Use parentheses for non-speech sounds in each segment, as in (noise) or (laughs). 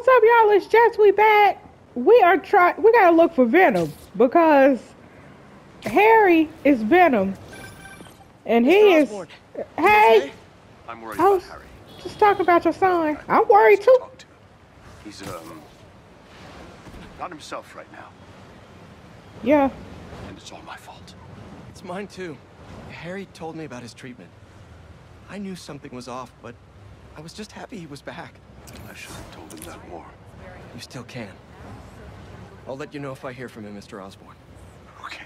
what's up, y'all? It's Jess. We back. We are trying. We gotta look for Venom because Harry is Venom, and he Mr. is. Osborn, Hey, I'm worried about Harry. just talking about your son. I'm worried too. To. He's um not himself right now, Yeah. and it's all my fault. It's mine too. Harry told me about his treatment. I knew something was off, but I was just happy he was back. I should have told him that more. You still can. I'll let you know if I hear from him, Mr. Osborn. Okay.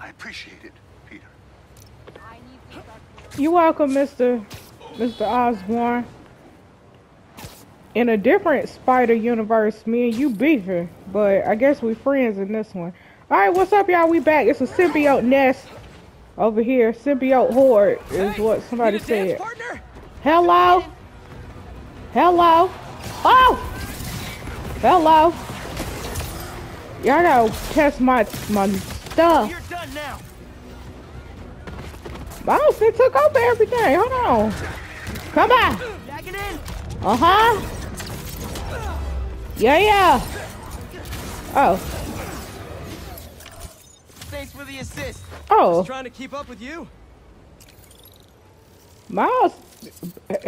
I appreciate it, Peter. You're welcome, Mr. Mr. Osborn. In a different Spider universe, me and you beefing, but I guess we friends in this one. All right, what's up, y'all? We back. It's a symbiote nest over here. Symbiote horde is what somebody Need a dance said. partner? Hello. Hello. Oh. Hello. Y'all gotta test my my stuff. You're done now. Mouse, it took over everything. Hold on. Come on. Back. Uh huh. Yeah, yeah. Oh, Thanks for the assist. oh. Just trying to keep up with you. Miles,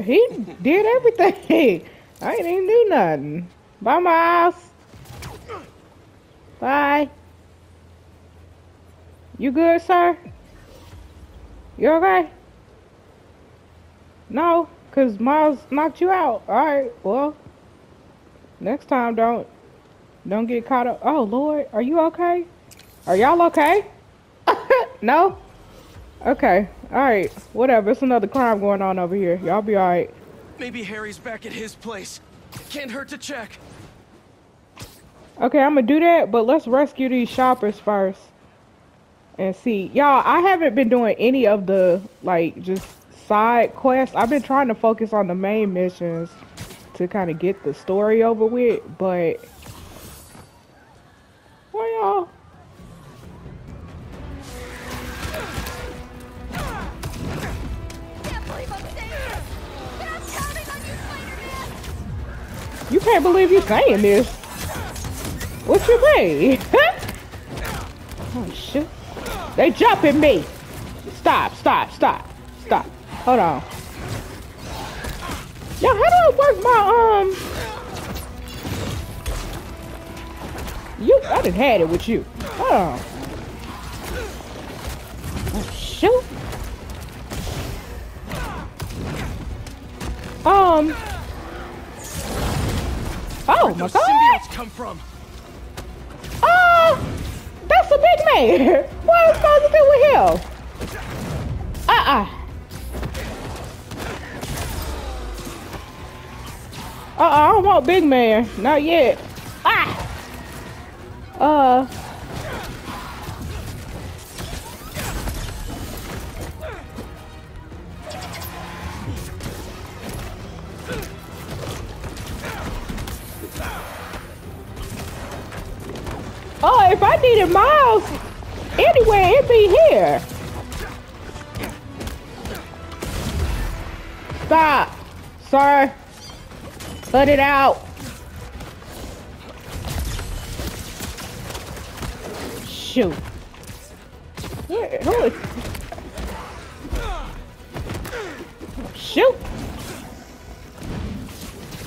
he did everything. I ain't even do nothing. Bye, Miles. Bye. You good, sir? You okay? No, cause Miles knocked you out. All right, well, next time don't don't get caught up. Oh Lord, are you okay? Are y'all okay? (laughs) no. Okay. All right. Whatever. It's another crime going on over here. Y'all be all right. Maybe Harry's back at his place. Can't hurt to check. Okay, I'm gonna do that, but let's rescue these shoppers first and see. Y'all, I haven't been doing any of the like just side quests. I've been trying to focus on the main missions to kind of get the story over with, but where y'all? Can't believe you're saying this. What you mean? (laughs) oh shit! They jumping me. Stop! Stop! Stop! Stop! Hold on. Yo, how do I work my um? You, I done had it with you. Hold on. Oh shoot! Um. Oh my god! symbiotes come from. Oh, that's a big man. What am I supposed to do with him? Uh-uh. Uh-uh, I don't want big man. Not yet. Ah. Uh. Oh, if I needed miles anywhere, it'd be here. Stop. Sir. Cut it out. Shoot. Where- Shoot.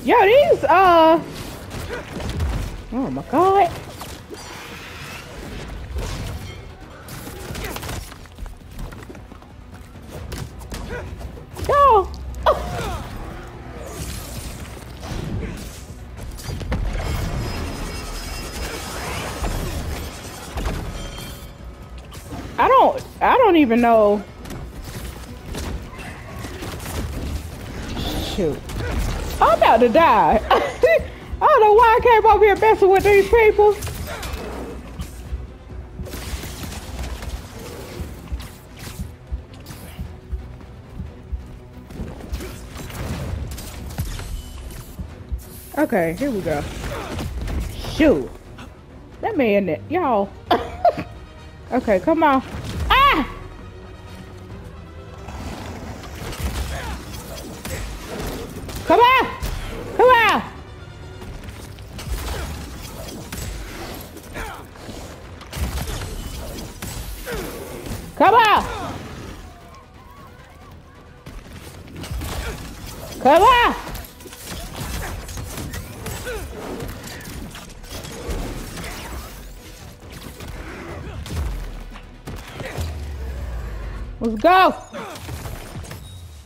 Yo, these, uh... Oh my god. Even know. Shoot. I'm about to die. (laughs) I don't know why I came over here messing with these people. Okay, here we go. Shoot. That man y'all. (laughs) okay, come on. Let's go!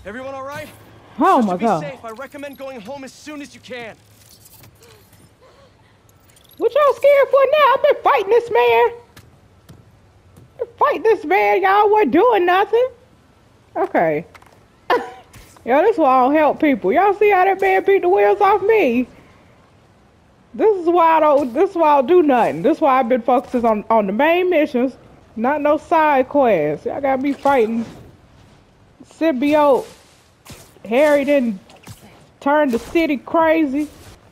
Everyone all right? Oh Just my god. safe, I recommend going home as soon as you can. What y'all scared for now? I've been fighting this man. Been Fighting this man, y'all wasn't doing nothing. Okay. (laughs) Yo, this is why I don't help people. Y'all see how that man beat the wheels off me? This is why I don't this is why I don't do nothing. This is why I've been focusing on, on the main missions, not no side quests. Y'all got me fighting symbiote. Harry didn't turn the city crazy.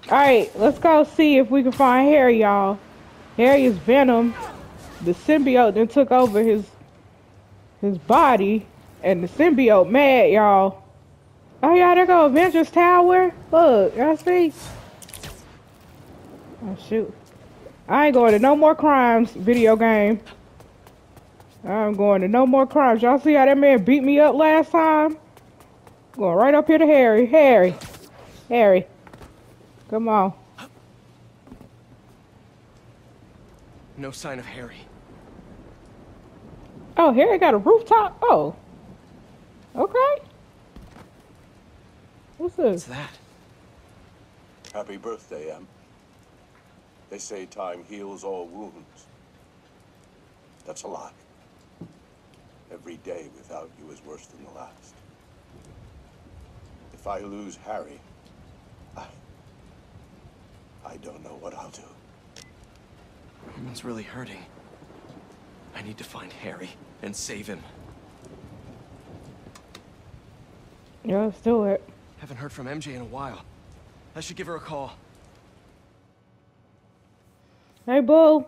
Alright, let's go see if we can find Harry, y'all. Harry is Venom. The symbiote then took over his his body. And the symbiote mad, y'all. Oh yeah, there go Avengers Tower. Look, y'all see? Oh shoot. I ain't going to no more crimes video game. I'm going to no more crimes. Y'all see how that man beat me up last time? Going right up here to Harry. Harry. Harry. Come on. No sign of Harry. Oh, Harry got a rooftop. Oh. Okay. What's this? What's that? Happy birthday, Em. They say time heals all wounds. That's a lie. Every day without you is worse than the last. If I lose Harry, I... I don't know what I'll do. Norman's really hurting. I need to find Harry and save him. Yeah, let's do it. Haven't heard from MJ in a while. I should give her a call. Hey, boo.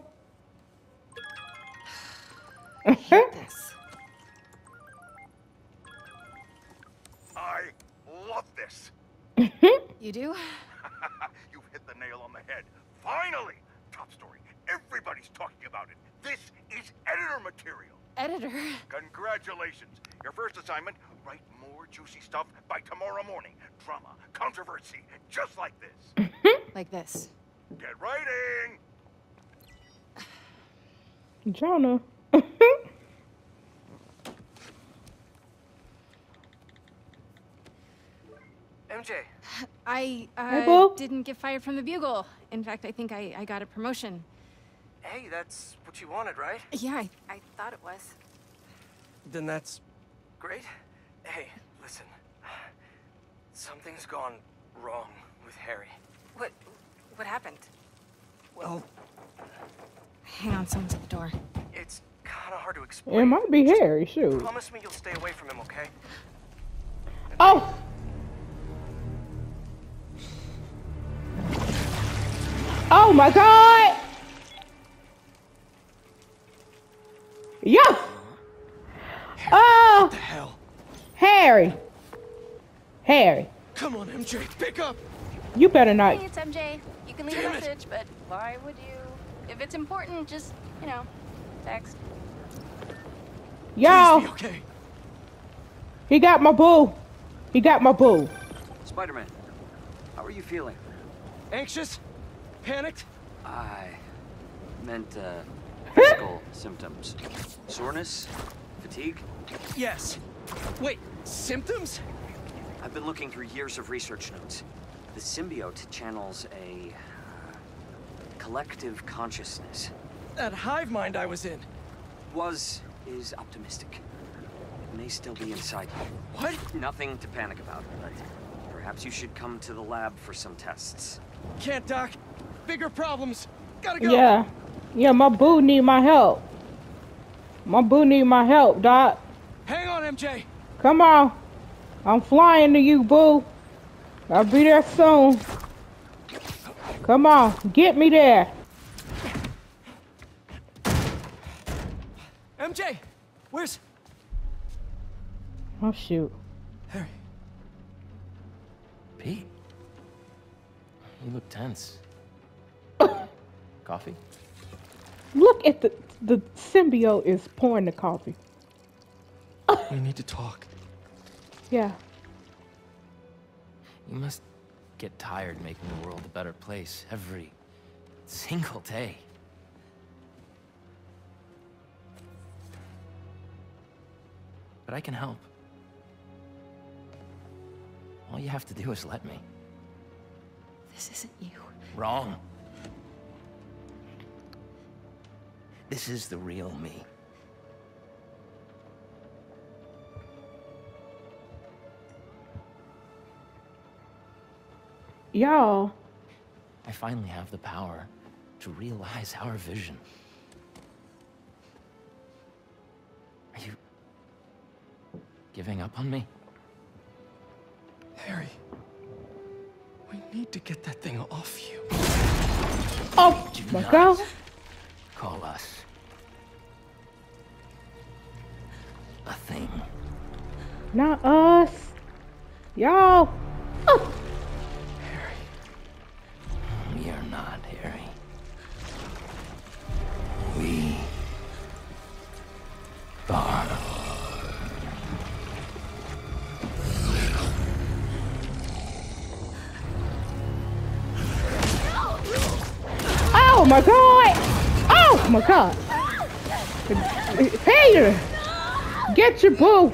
Do? (laughs) You've hit the nail on the head. Finally! Top story. Everybody's talking about it. This is editor material. Editor. Congratulations. Your first assignment, write more juicy stuff by tomorrow morning. Drama, controversy, just like this. (laughs) Like this. Get writing! Jonah. (laughs) MJ, I Hey, uh, Boo. didn't get fired from the Bugle. In fact, I think I, I got a promotion. hey, that's what you wanted, right? Yeah, I, I thought it was. Then that's great. Hey, listen. Something's gone wrong with Harry. What what happened? Well, Hang on, someone's at the door. it's kind of hard to explain. It might be Harry, shoot. Promise me you'll stay away from him, okay? Oh! Oh my god! Yeah! Oh! What the hell? Harry! Harry, Come on, MJ, pick up! you better not. Hey, it's MJ. You can leave Damn a it. message, but why would you? If it's important, just, you know, text. Y'all, Please be okay. he got my boo. He got my boo. Spider-Man, how are you feeling? Anxious? Panicked? I meant uh, physical symptoms. Soreness? Fatigue? Yes. Wait, symptoms? I've been looking through years of research notes. The symbiote channels a uh, collective consciousness. That hive mind I was in. Was is optimistic. It may still be inside you. What? Nothing to panic about, but perhaps you should come to the lab for some tests. Can't, Doc. Bigger problems. Gotta go. Yeah. Yeah, my boo need my help. My boo need my help, Doc. Hang on, MJ. Come on. I'm flying to you, boo. I'll be there soon. Come on, get me there. MJ, where's Oh shoot. Harry? Pete? You look tense. Coffee? Look at the the symbiote is pouring the coffee. We need to talk. Yeah. You must get tired making the world a better place every single day. But I can help. All you have to do is let me. This isn't you. Wrong. This is the real me. Y'all. I finally have the power to realize our vision. Are you giving up on me? Harry, we need to get that thing off you. Oh my not god. Call us a thing. Not us. Y'all. Oh. We are not, Harry. We are. Oh my god. My god. Peter. Get your boo.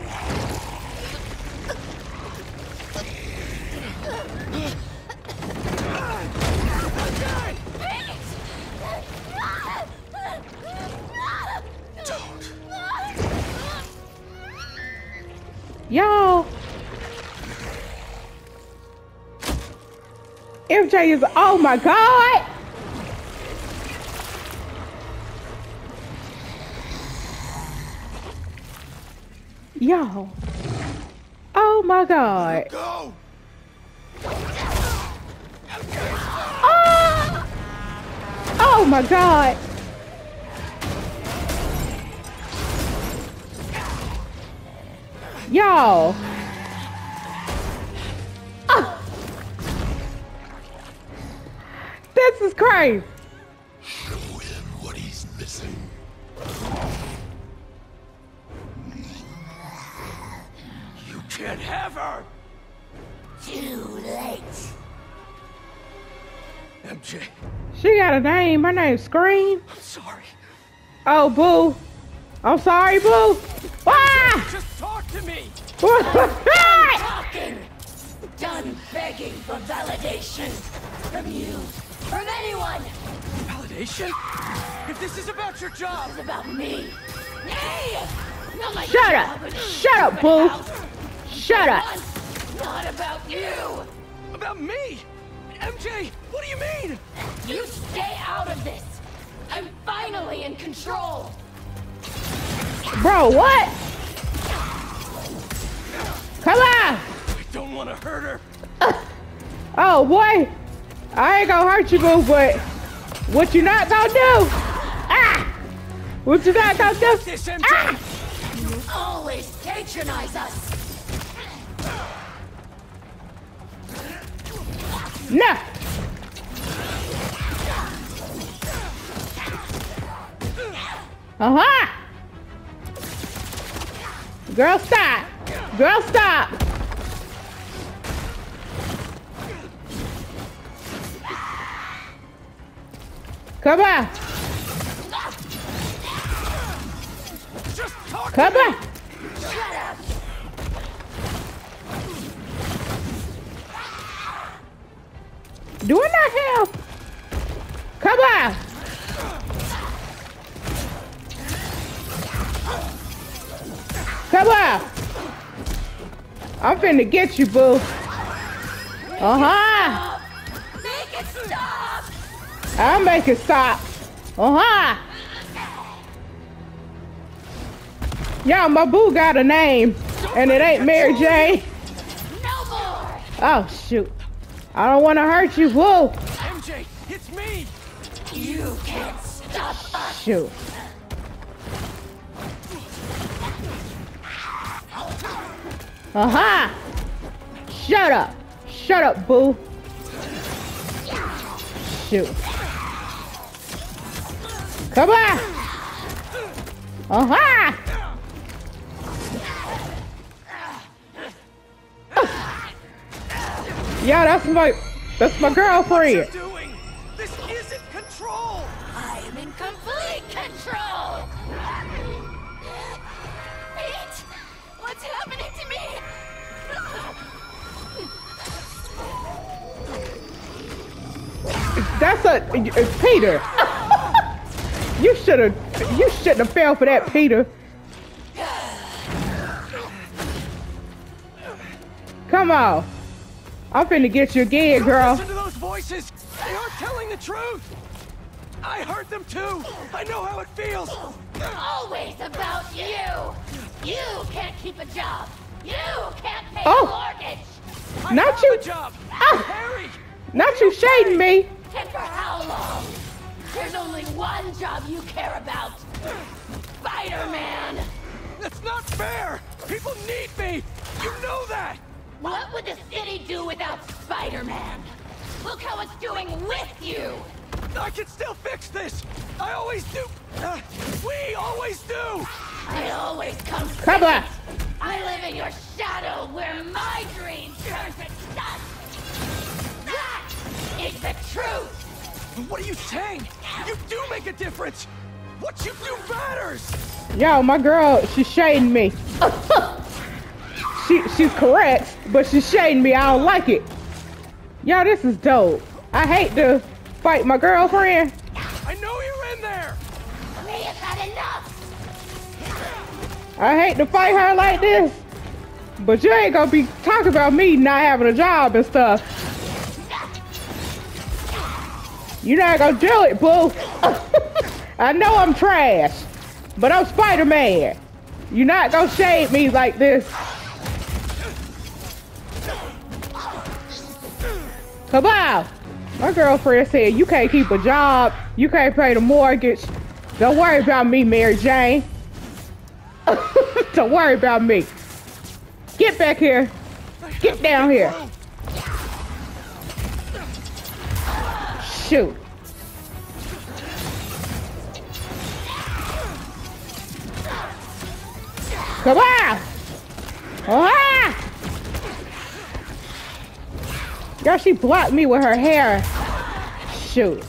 Y'all. MJ is, oh my God. Y'all. Oh my God. Go! Oh, oh my God. Y'all. Ah. This is crazy. A name. Her name's Scream. I'm sorry. Oh, boo. I'm sorry, boo. Ah! Just talk to me! Talking. Done begging for validation. From you. From anyone. Validation? If this is about your job, It's about me. Me! Not my Shut job up. Shut up, boo. Shut up. Not about you. about me! MJ, what do you mean? You stay out of this. I'm finally in control. Bro, what? Come on. I don't want to hurt her. (laughs) Oh, boy. I ain't gonna hurt you, boo, but what you not gonna do? Ah! What you not gonna do? This MJ! Ah! You always patronize us. No. Uh-huh. Girl, stop. Girl, stop. Come on. Come on. Do it not help? Come on. Come on. I'm finna get you, boo. Uh-huh. Make it stop. I'll make it stop. Uh-huh. Y'all, my boo got a name, and it ain't Mary Jane. No more. Oh, shoot. I don't want to hurt you, boo. MJ, it's me! You can't stop us. Shoot. Uh-huh. Shut up. Shut up, boo. Shoot. Come on. Uh-huh. Yeah, that's my that's my What you're girlfriend. doing? This isn't control. I am in complete control! Pete! What's happening to me? That's a it's Peter. (laughs) you should have you shouldn't have fell for that, Peter. Come on. I'm finna get your again, Don't girl. Listen to those voices. They aren't telling the truth. I heard them too. I know how it feels. Always about you! You can't keep a job! You can't pay Oh. a mortgage! I Not have you. a job. Ah. Harry. Not you shading me. And for how long? There's only one job you care about! Spider-Man! That's not fair. People need me. You know that. What would the city do without Spider-Man? Look how it's doing with you! I can still fix this. I always do. Uh, we always do. I always comes Come on. I live in your shadow where my dreams turn to dust! That is the truth! What are you saying? You do make a difference. What you do matters. Yo, my girl, she's shading me. (laughs) she she's correct, but she's shading me. I don't like it. Yo, this is dope. I hate to fight my girlfriend. I know you're in there. We have had enough! I hate to fight her like this. But you ain't gonna be talking about me not having a job and stuff. You're not gonna do it, boo. (laughs) I know I'm trash, but I'm Spider-Man. You're not gonna shade me like this. Come on. My girlfriend said you can't keep a job, you can't pay the mortgage. Don't worry about me, Mary Jane. (laughs) Don't worry about me. Get back here. Get down here. Shoot. Come on. Ah! Girl, she blocked me with her hair. Shoot.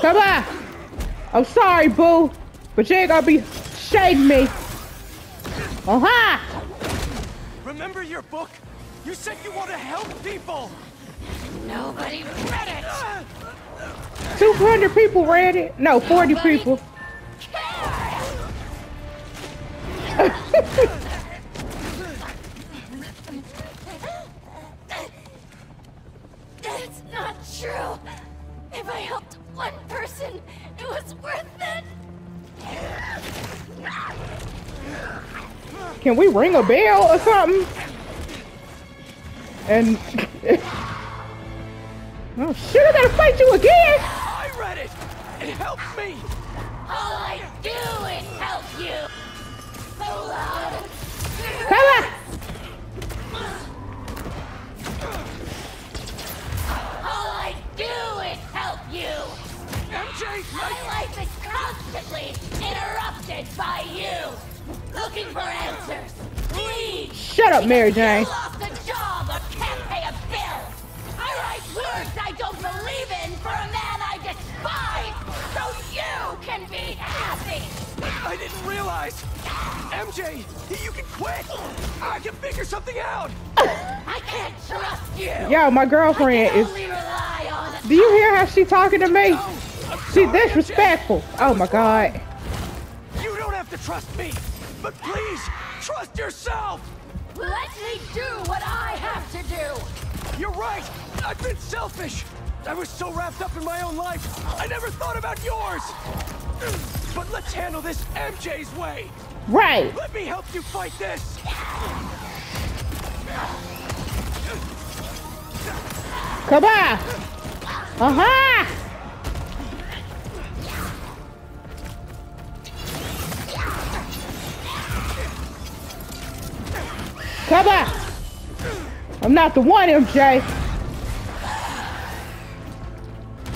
Come on. I'm sorry, boo, but you ain't gonna be shading me. Uh-huh. Remember your book? You said you want to help people. Nobody read it! 200 people read it. No, 40 Nobody people. Can we ring a bell or something? And (laughs) oh shit, I gotta fight you again. I read it. It helped me. All I do is help you! So loud! Come on. All I do is help you! MJ, My life is constantly interrupted by you! Looking for answers! Please! Shut up, Mary Jane. Lost a job or can't pay a bill! I write words I don't believe in for a man I despise! So you can be happy! I didn't realize. MJ, you can quit. I can figure something out. I can't trust you! Yo, my girlfriend is. rely on Do you hear how she talking to me? Oh, She's sorry, disrespectful. Oh my god. You don't have to trust me, but please trust yourself. Let me do what I have to do! You're right. I've been selfish. I was so wrapped up in my own life, I never thought about yours. But let's handle this MJ's way. Right. Let me help you fight this. Come on. Uh-huh. Come on. I'm not the one, MJ.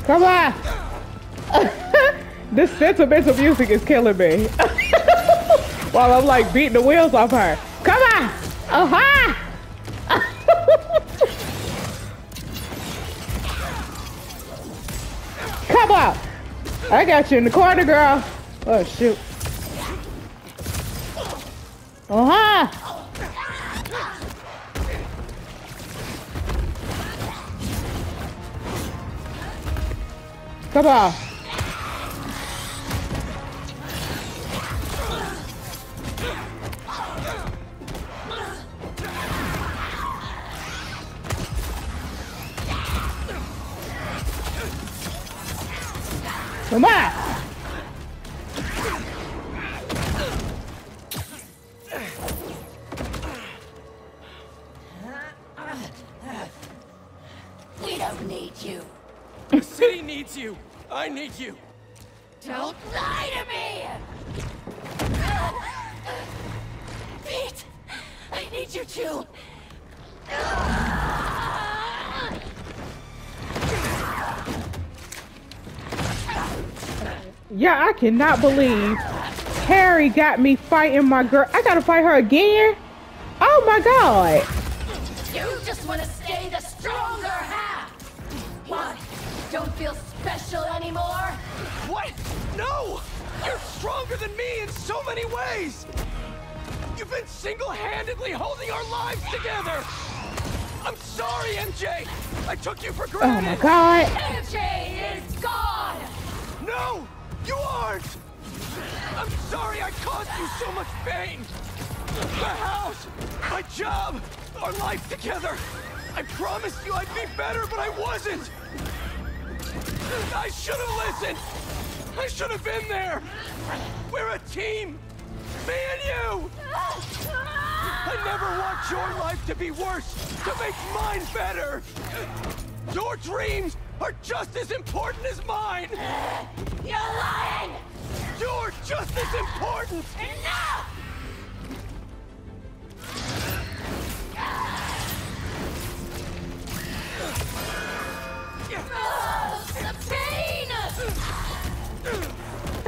Come on. (laughs) this sentimental music is killing me. (laughs) while I'm like beating the wheels off her. Come on! Oh uh-huh! hi! (laughs) Come on! I got you in the corner, girl. Oh shoot. Oh hi! Come. Come on. We don't need you. The city needs you. I need you. Don't lie to me! Pete! I need you too! Yeah, I cannot believe Harry got me fighting my girl. I gotta fight her again? Oh my god. You just want to stay the stronger half! What? Don't feel special anymore? What? No! You're stronger than me in so many ways! You've been single-handedly holding our lives together! I'm sorry, MJ! I took you for granted! Oh my granted! god. MJ is gone! No! You aren't! I'm sorry I caused you so much pain! The house! My job! Our life together! I promised you I'd be better, but I wasn't! I should have listened! I should have been there! We're a team! Me and you! I never want your life to be worse, to make mine better! Your dreams are just as important as mine! You're lying! You're just as important! Enough!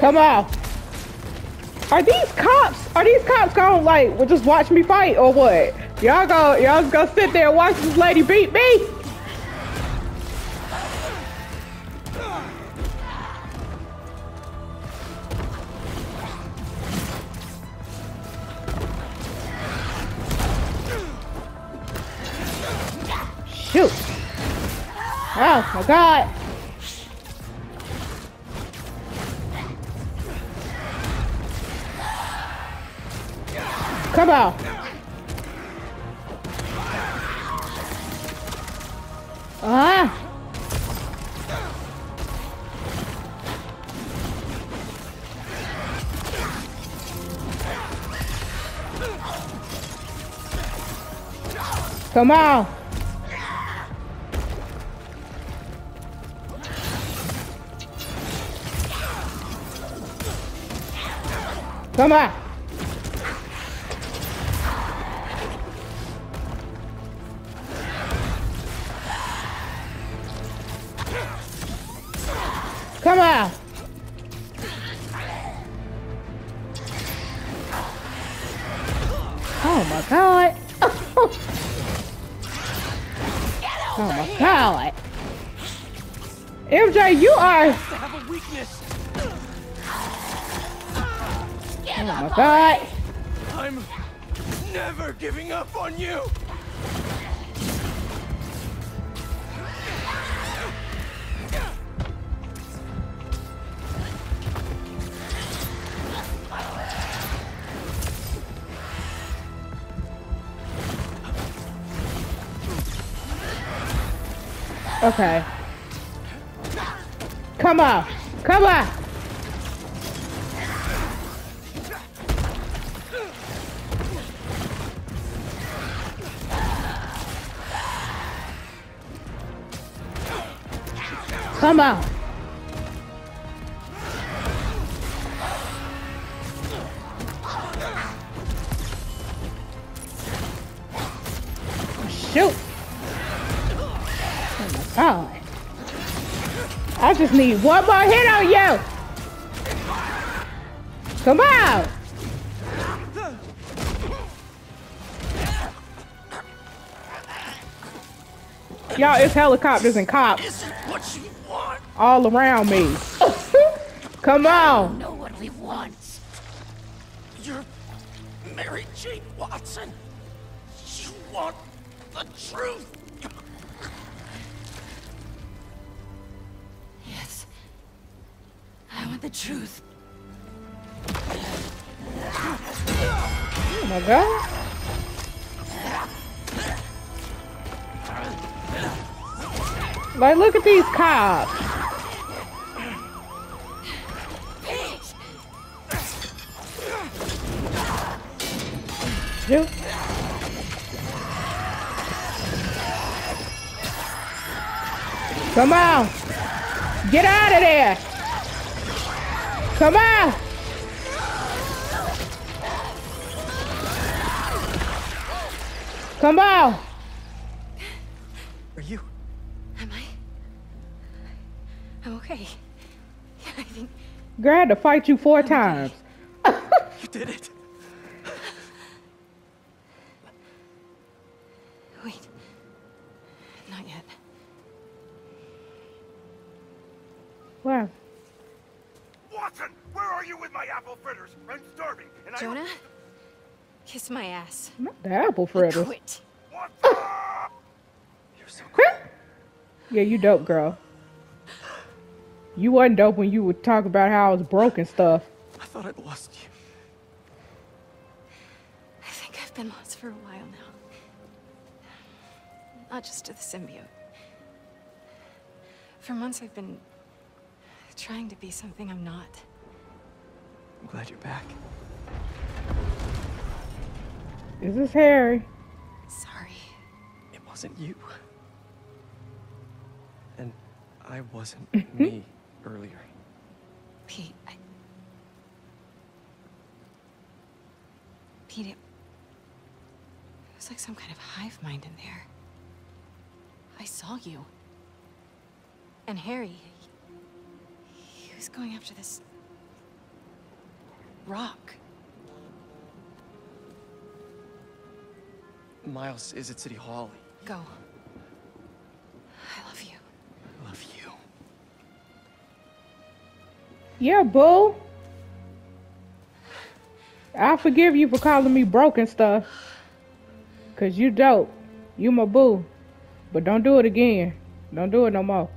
Come on. Are these cops? Are these cops gonna like well, just watch me fight or what? Y'all go y'all just sit there and watch this lady beat me? Shoot. Oh my god. On. Ah. Come on. Come on. You are. I have a weakness! Oh my god. I'm never giving up on you! Okay. Come on. Come on. Come on. Shoot. Oh my god. I just need one more hit on you. Come on. Y'all, it's helicopters and cops all around me. Come on. know what we want. You're Mary Jane Watson. You want the truth. The truth. Oh my god. Like, look at these cops. Pete! Come on. Get out of there. Come on. Come on. Are you? Am I? I'm okay. (laughs) I think Girl, I had to fight you four times. You did it. Ass. Not the apple fritters. Quit. I. (gasps) You're so Yeah, you dope, girl. You wasn't dope when you would talk about how I was broke and stuff. I thought I'd lost you. I think I've been lost for a while now. Not just to the symbiote. For months I've been trying to be something I'm not. I'm glad you're back. This is Harry? Sorry. It wasn't you. And I wasn't (laughs) me earlier. Pete, I... Pete, it... it was like some kind of hive mind in there. I saw you. And Harry, he, he was going after this... rock. Miles is at City Hall. Go. I love you. I love you. Yeah, boo. I forgive you for calling me broke and stuff. Cause you dope. You my boo. But don't do it again. Don't do it no more.